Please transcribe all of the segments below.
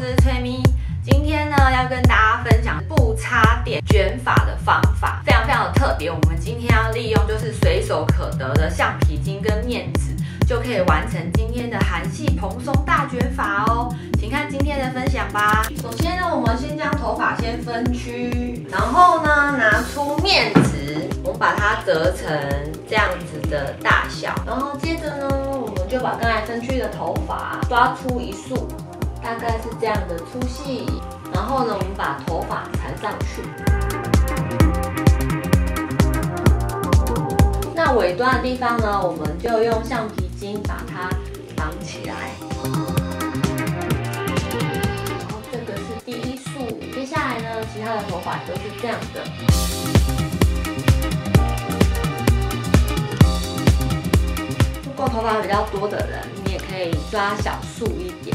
是崔咪。今天呢，要跟大家分享不插电卷发的方法，非常非常的特别。我们今天要利用就是随手可得的橡皮筋跟面纸，就可以完成今天的韩系蓬松大卷发哦。请看今天的分享吧。首先呢，我们先将头发先分区，然后呢，拿出面纸，我们把它折成这样子的大小，然后接着呢，我们就把刚才分区的头发抓出一束。大概是这样的粗细，然后呢，我们把头发缠上去。那尾端的地方呢，我们就用橡皮筋把它绑起来。然后这个是第一束，接下来呢，其他的头发都是这样的。如果头发比较多的人，你也可以抓小束一点。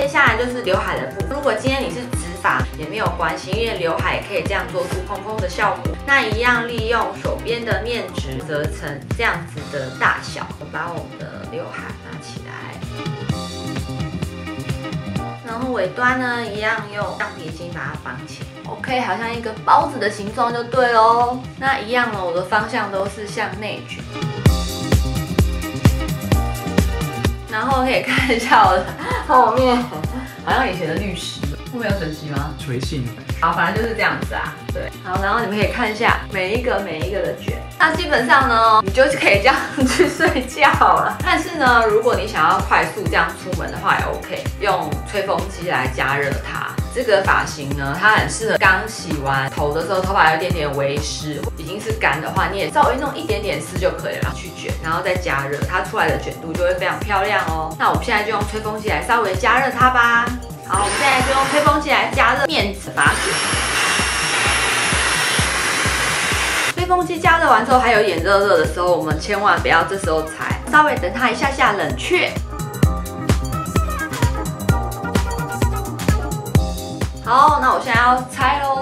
接下来就是刘海的部分。如果今天你是直发也没有关系，因为刘海可以这样做出蓬蓬的效果。那一样利用手边的面纸折成这样子的大小，把我们的刘海拿起来，然后尾端呢一样用橡皮筋把它绑起来。OK，好像一个包子的形状就对喽。那一样呢，我的方向都是向内卷。然后可以看一下我的后面，好像以前的律师，后面有神奇吗？垂性。好，反正就是这样子啊。对，好，然后你们可以看一下每一个每一个的卷。那基本上呢，你就是可以这样去睡觉了。但是呢，如果你想要快速这样出门的话，也 OK，用吹风机来加热它。这个发型呢，它很适合刚洗完头的时候，头发有点点微湿，已经是干的话，你也稍微弄一点点湿就可以了，去卷，然后再加热，它出来的卷度就会非常漂亮哦。那我们现在就用吹风机来稍微加热它吧。好，我们现在就用吹风机来加热面纸把卷。吹风机加热完之后还有点热热的时候，我们千万不要这时候拆，稍微等它一下下冷却。好，那我现在要拆喽。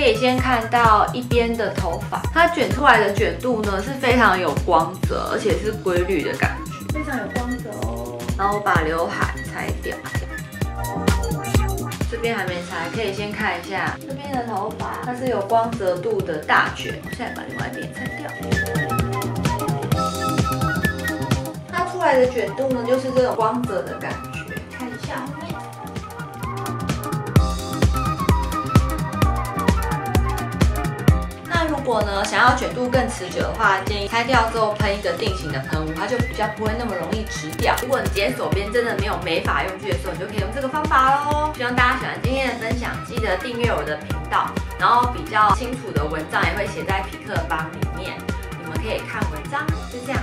可以先看到一边的头发，它卷出来的卷度呢是非常有光泽，而且是规律的感觉，非常有光泽哦。然后把刘海拆掉，这边还没拆，可以先看一下这边的头发，它是有光泽度的大卷。我现在把另外一边拆掉。它出来的卷度呢，就是这种光泽的感如果呢，想要卷度更持久的话，建议拆掉之后喷一个定型的喷雾，它就比较不会那么容易直掉。如果你剪左边真的没有美法用具的时候，你就可以用这个方法喽。希望大家喜欢今天的分享，记得订阅我的频道，然后比较清楚的文章也会写在匹克邦里面，你们可以看文章。就这样。